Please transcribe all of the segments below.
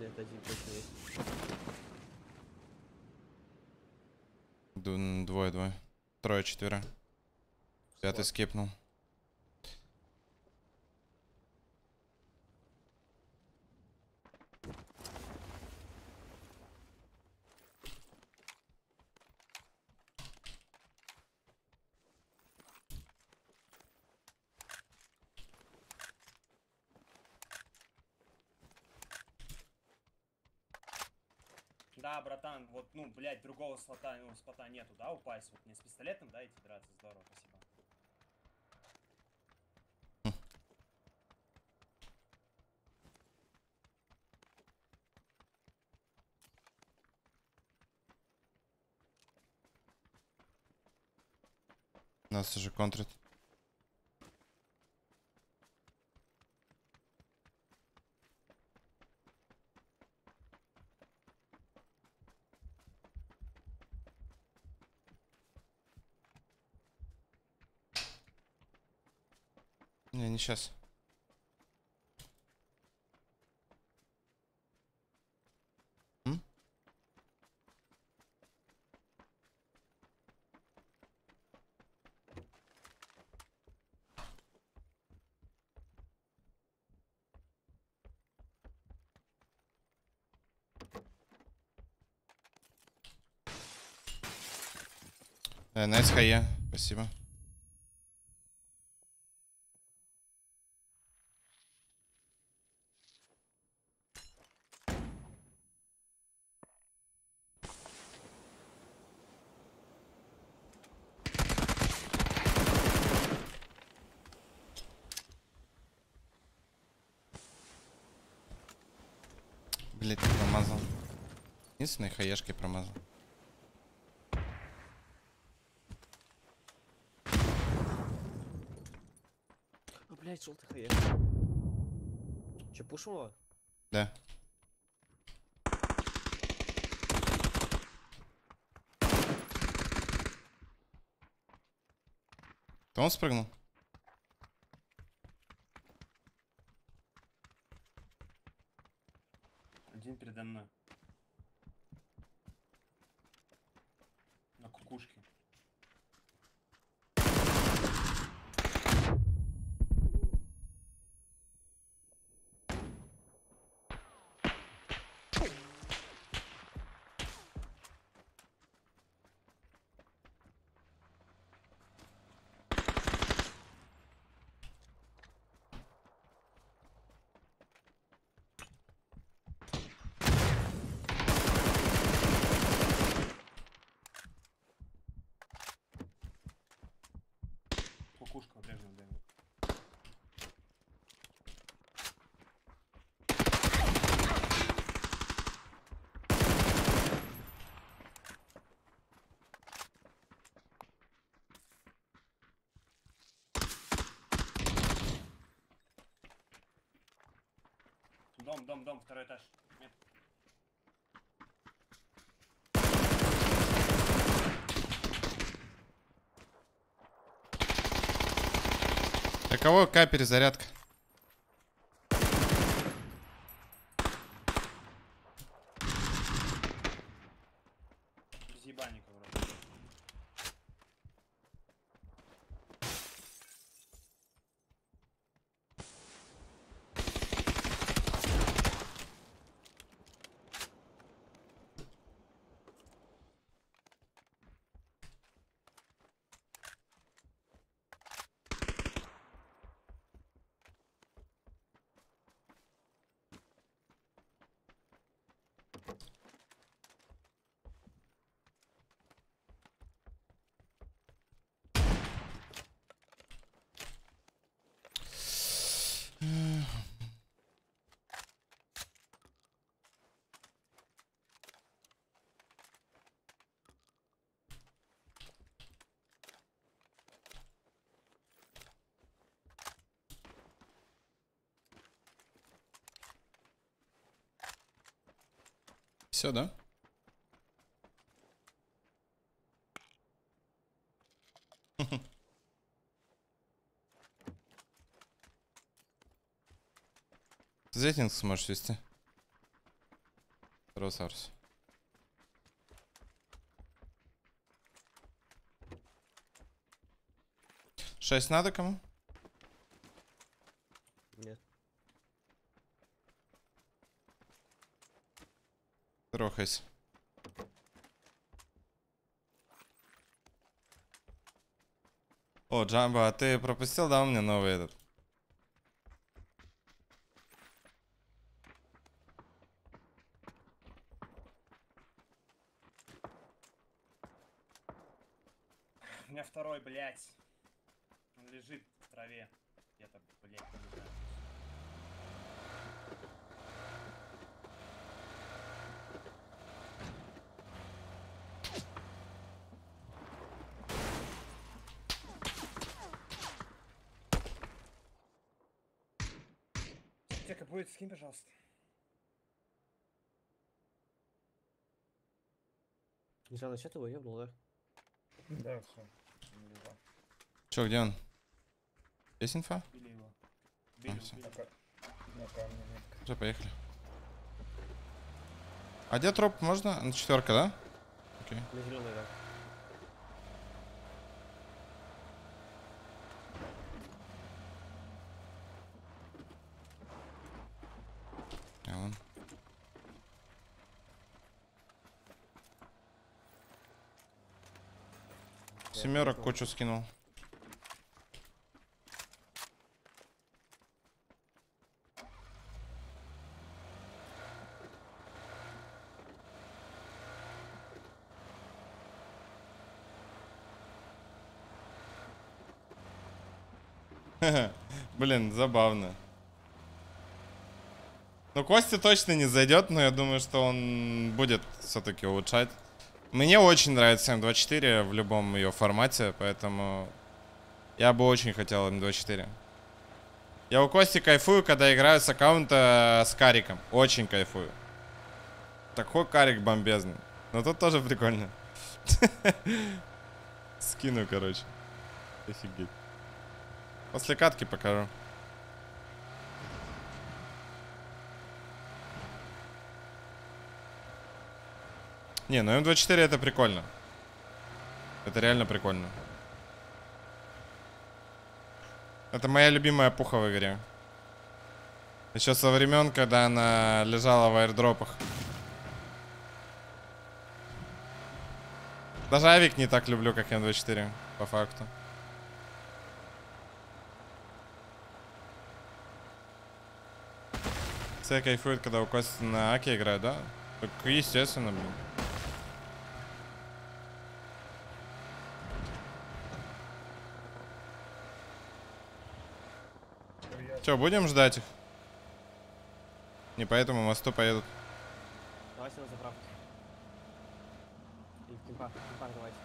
Нет, один точно есть. Ду- Двое, двое. Трое, четверо. Пятый скипнул. Ну, блядь, другого слота, ну, спота нету, да, упасть? Вот мне с пистолетом, да, идти драться? Здорово, спасибо. Нас уже контрит. Сейчас. Э, Найс хае. Спасибо. Блять, промазал. Единственной хаешкой промазал. А, блядь, желтый хае. Че, пушим его? Да. То он спрыгнул? Дом, дом, дом, второй этаж. Нет. Для кого К перезарядка? Без ебальника вроде. Все, да? Зетинг сможешь вести. Росарс. Шесть надо кому? Нет. Трохайся. О, Джамбо, а ты пропустил, да, у меня новый этот? У меня второй, блядь. Он лежит в траве. Где-то, блядь, не знаю. Будет, скинь, пожалуйста. Не знаю, насчет его ебнул, да? Да, все. Чё, где он? Есть инфа? Били его. Били, всё. били. На. Уже поехали. А где троп можно? Ну, четверка, да? Окей. На зеленый, да. А, вон. Семерок кучу скинул. Блин, забавно. Ну, Костя точно не зайдет, но я думаю, что он будет все-таки улучшать. Мне очень нравится М24 в любом ее формате, поэтому я бы очень хотел М24. Я у Кости кайфую, когда играю с аккаунта с кариком. Очень кайфую. Такой карик бомбезный. Но тут тоже прикольно. Скину, короче. Офигеть. После катки покажу. Не, ну М24 это прикольно. Это реально прикольно. Это моя любимая пуха в игре. Еще со времен, когда она лежала в аирдропах. Даже авик не так люблю, как М24, по факту. Все кайфуют, когда у Кости на Аке играют, да? Так естественно, блин. Че, будем ждать их? Не по этому мосту поедут. Давайте на заправку. И в кемпах, в кемпах давайте.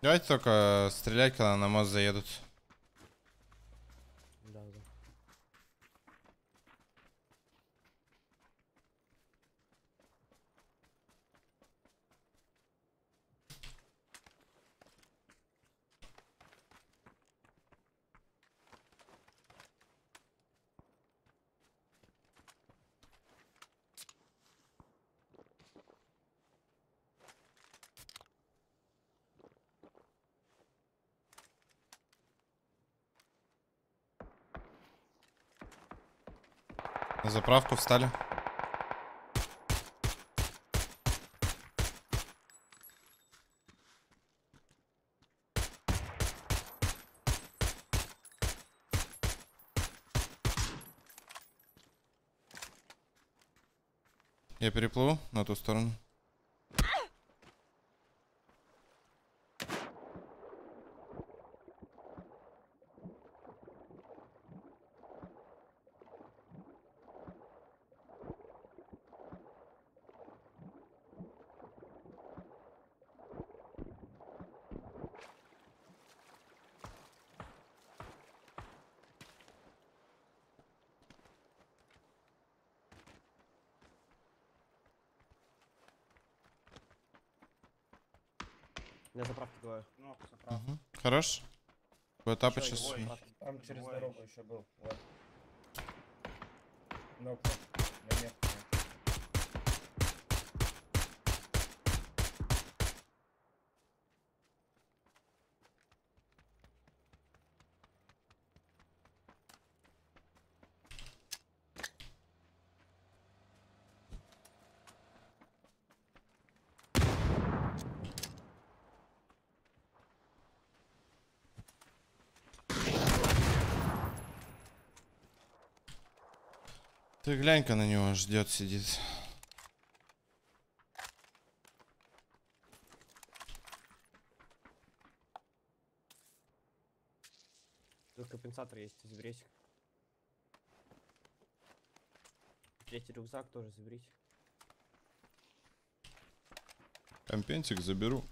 Давайте только стрелять, когда на мост заедут. Да, да. На заправку встали. Я переплыву на ту сторону. На заправке двое. Ну, заправка. Мгм. Хорош. Будет тапать Ещё сейчас. заправки. Там через дорогу еще был. Вот. Нокнул. На метку. Ты глянь-ка на него, ждет, сидит. Тут компенсатор есть, заберите. Третий рюкзак тоже заберите. Компентик заберу.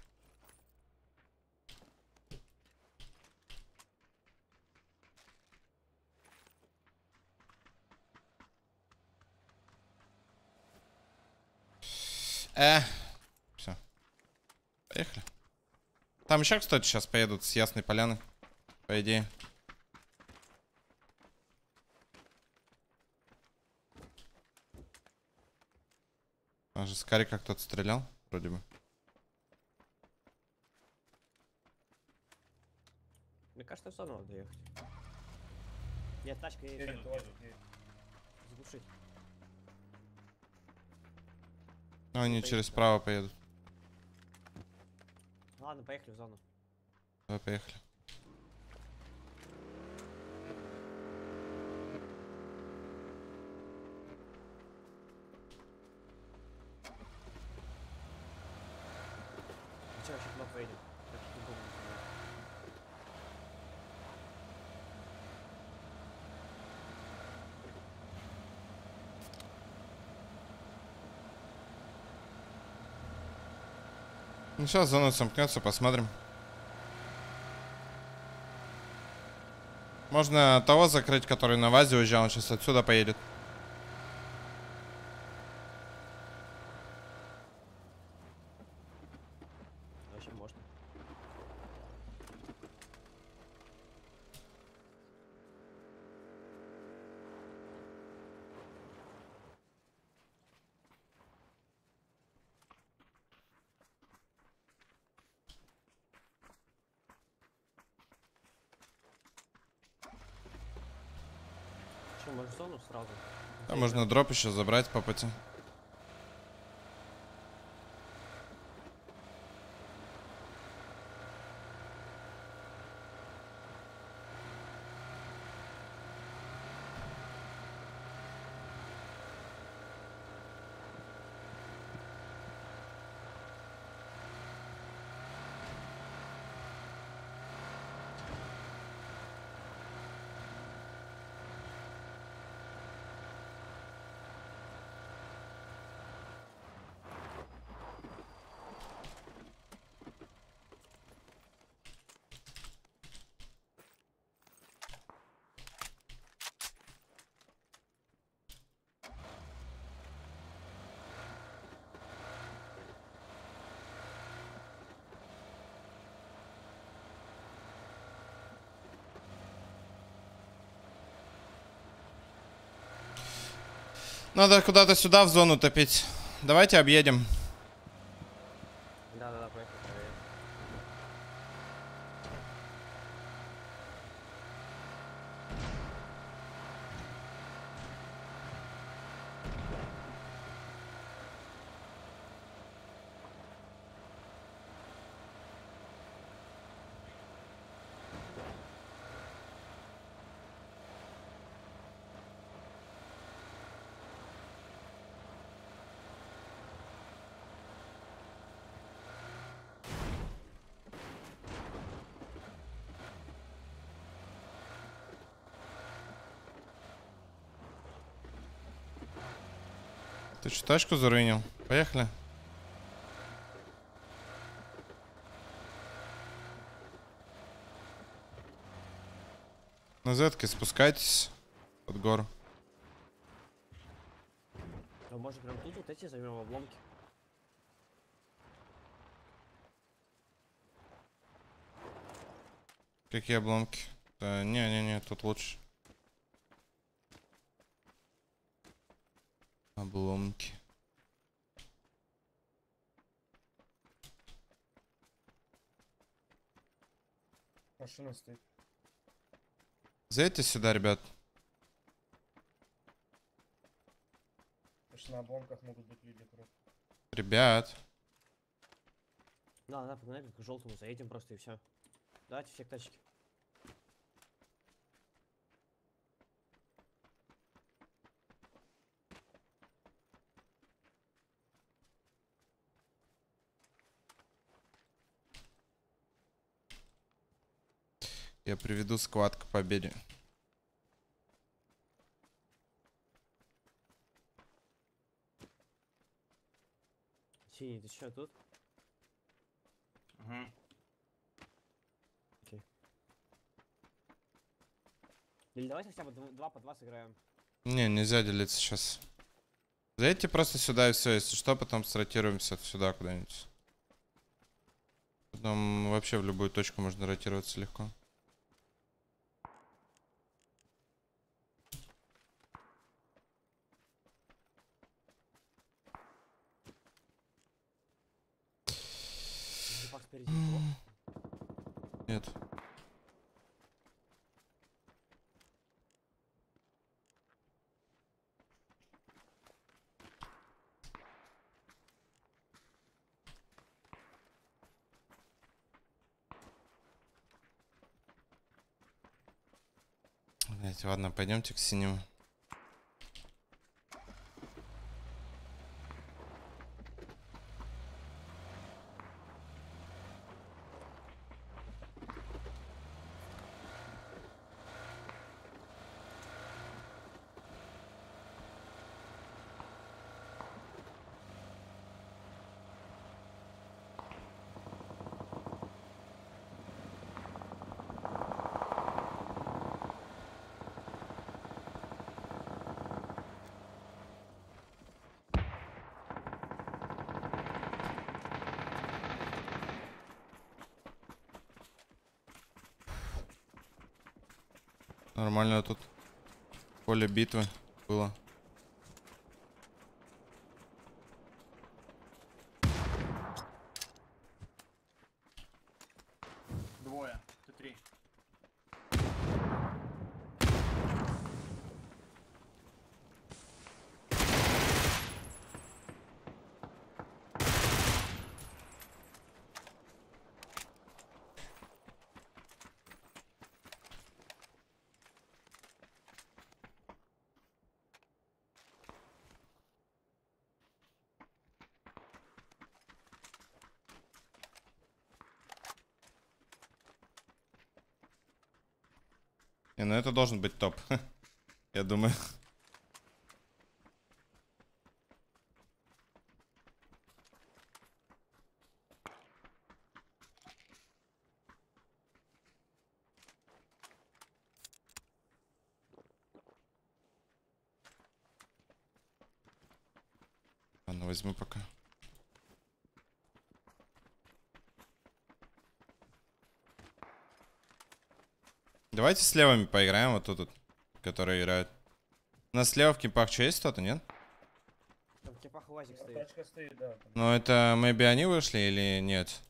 Э, все. Поехали. Там еще, кстати, сейчас поедут с Ясной Поляны. По идее. А же с карика кто-то стрелял, вроде бы. Мне кажется, все равно надо ехать. Нет, тачка едет. Заглушить. Ну, они через право поедут. Ладно, поехали в зону. Давай, поехали. Ну что, вообще куда поедем? Так, не думаю, например. Ну, сейчас зона сомкнется, посмотрим. Можно того закрыть, который на вазе уезжал, он сейчас отсюда поедет. Вообще можно. Что, может в зону Да, можно дроп еще забрать по пути. Надо куда-то сюда в зону топить. Давайте объедем. Ты что, тачку заруинил? Поехали. На зетке спускайтесь под гору. А может прям тут вот эти займем обломки? Какие обломки? Да, не-не-не, тут лучше. Обломки. Машина стоит. Заедьте сюда, ребят. Потому что на обломках могут быть люди просто. Ребят. Да, да, погнали к желтому, заедем просто и все. Давайте все к тачке. Я приведу склад к победе. Синий, ты что, тут? Мгм. Или давайте хотя бы дв- два по два сыграем. Не, нельзя делиться сейчас. Заедьте просто сюда и все. Если что, потом сротируемся сюда куда-нибудь. Потом вообще в любую точку можно ротироваться легко. Джипак спереди. никого? Нет. Блять, ладно, пойдемте к синему. Нормально тут поле битвы было. Не, ну это должен быть топ. Я думаю. Возьму пока. Давайте с левыми поиграем, вот тут, вот, которые играют. У нас слева в кипах что есть кто-то, нет? Там в кепах УАЗик Ну, стоит. Тачка стоит, да. Ну это maybe они вышли или нет?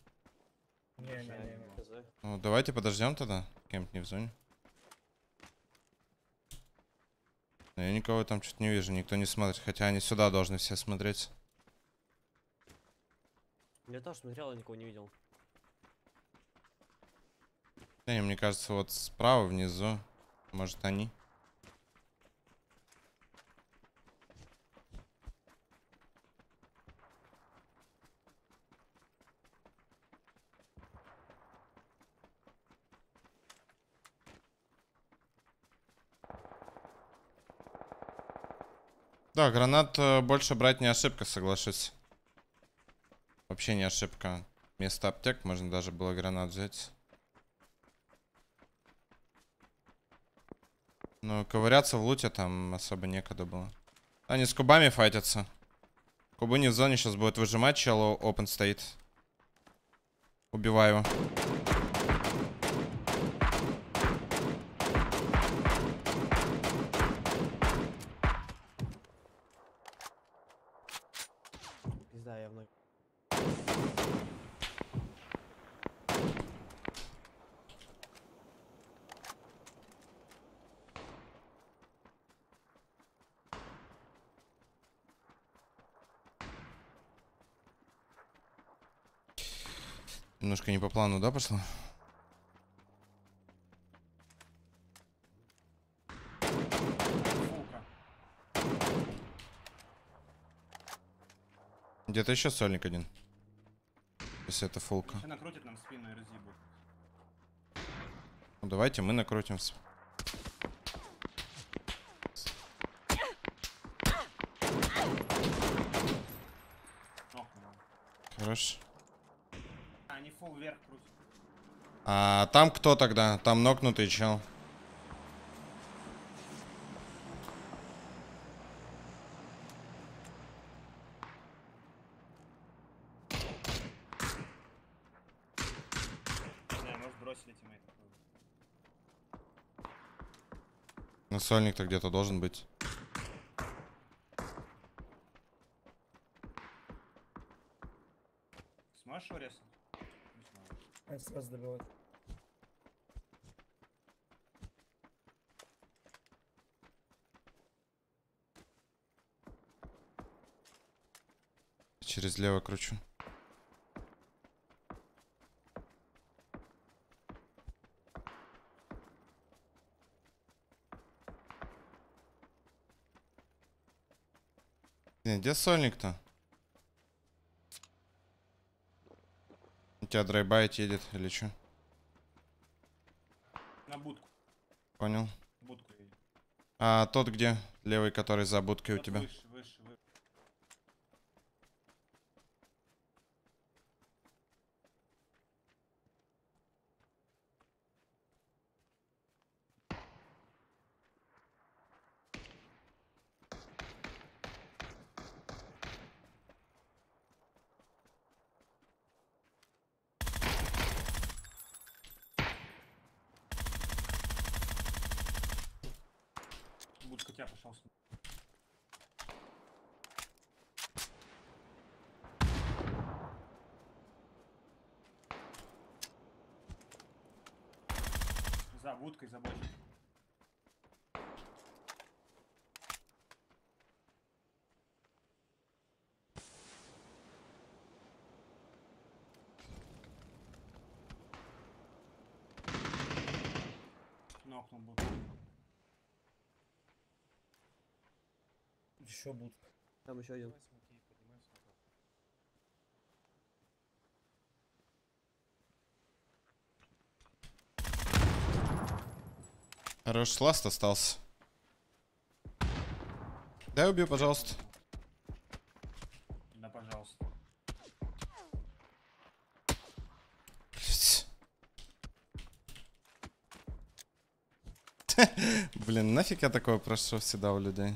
Не, не, не, не. Ну давайте подождем тогда. Кем-то не в зоне. Но я никого там что-то не вижу, никто не смотрит. Хотя они сюда должны все смотреть. Я тоже смотрел, я никого не видел. Не, мне кажется, вот справа внизу. Может они. Да, гранат э, больше брать не ошибка, соглашусь. Вообще не ошибка. Вместо аптек можно даже было гранат взять. Ну, ковыряться в луте там особо некогда было. Они с кубами файтятся. Кубы не в зоне сейчас будет выжимать, чел опен стоит. Убиваю его. Немножко не по плану, да, пошло? Где-то еще сольник один. Если это фулка. Еще накрутит нам спину и разъебут. Ну, давайте мы накрутимся. Хорош. Фул вверх крутят. А там кто тогда? Там нокнутый чел. Не знаю, может бросили тиммейт. Ну, сольник-то где-то должен быть. Сможешь его резать? А сразу добивать. Через лево кручу. Где сольник-то? Тебя драйбайт едет или что? На будку. Понял. Будку едет. А тот где? Левый, который за будкой у Вот тебя. Выше. Тебя пошел. За будкой, за бочкой. Нокнул будку. Еще будка. Там еще один. Хорош, ласт остался. Дай убью, пожалуйста. Да, пожалуйста. Блин, нафиг я такое прошу всегда у людей.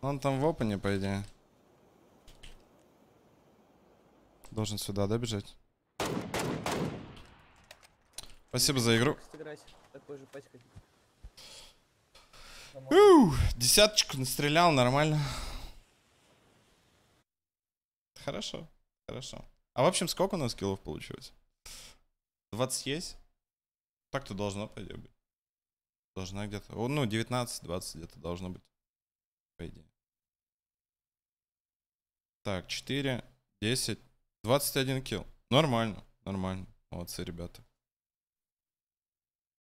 Он там в опене, по идее. Должен сюда, да, бежать? Спасибо за игру. Ух, десяточку настрелял, нормально. Хорошо, хорошо. А в общем, сколько у нас киллов получилось? 20 есть? Так-то должно, по идее, быть. Должна где-то. Ну, 19-20 где-то должно быть. По идее. Так, 4, 10, 21 килл. Нормально, нормально. Молодцы, ребята.